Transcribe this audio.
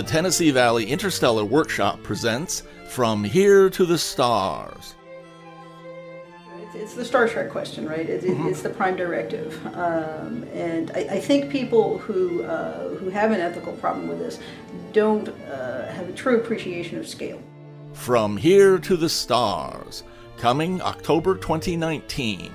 The Tennessee Valley Interstellar Workshop presents From Here to the Stars. It's, it's the Star Trek question, right? It's, mm-hmm. it's the prime directive, um, and I, I think people who uh, who have an ethical problem with this don't uh, have a true appreciation of scale. From Here to the Stars, coming October 2019.